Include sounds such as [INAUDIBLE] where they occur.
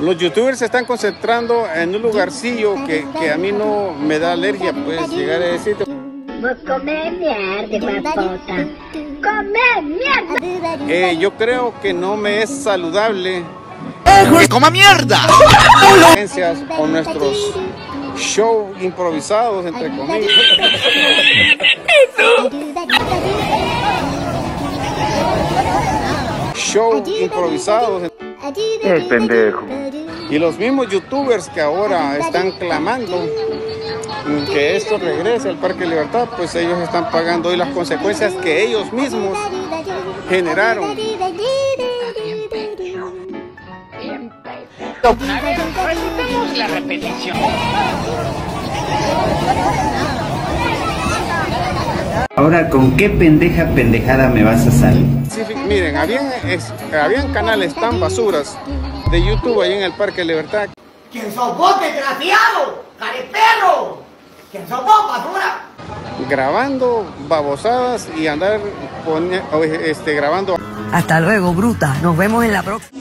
Los youtubers se están concentrando en un lugarcillo que, que a mí no me da alergia, pues llegar a decir. Vos comés mierda. Comé mierda. Eh, yo creo que no me es saludable ¡Que coma mierda! o nuestros show improvisados, entre comillas. [LAUGHS] Show improvisados. El pendejo. Y los mismos youtubers que ahora están clamando que esto regrese al Parque Libertad, pues ellos están pagando hoy las consecuencias que ellos mismos generaron. La repetición. Ahora, ¿con qué pendeja pendejada me vas a salir? Sí, miren, habían, es- habían canales tan basuras de YouTube ahí en el Parque Libertad ¿Quién sos vos, desgraciado? ¡Careperro! ¿Quién sos vos, basura? grabando babosadas y andar pone- este, grabando Hasta luego, bruta. Nos vemos en la próxima.